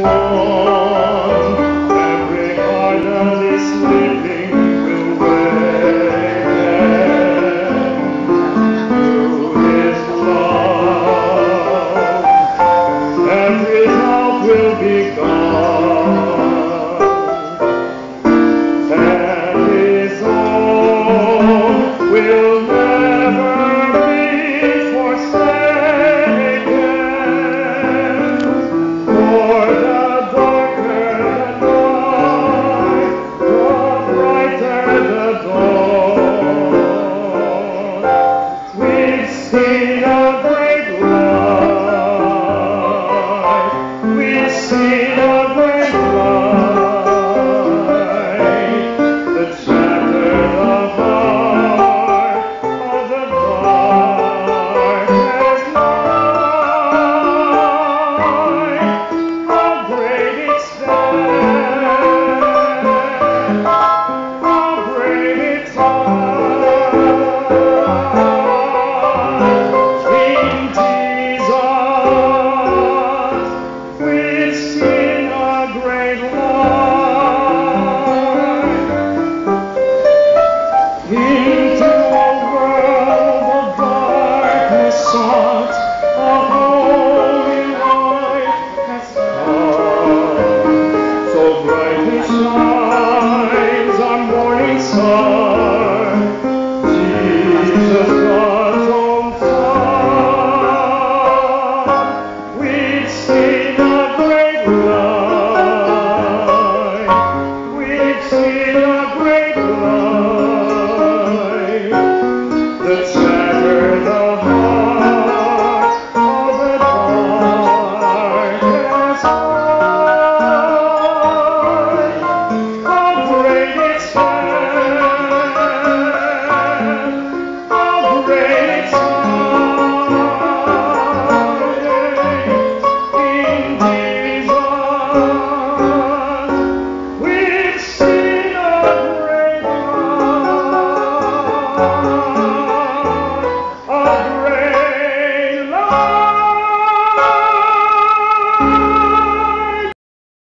everyone. Every heart is sleeping.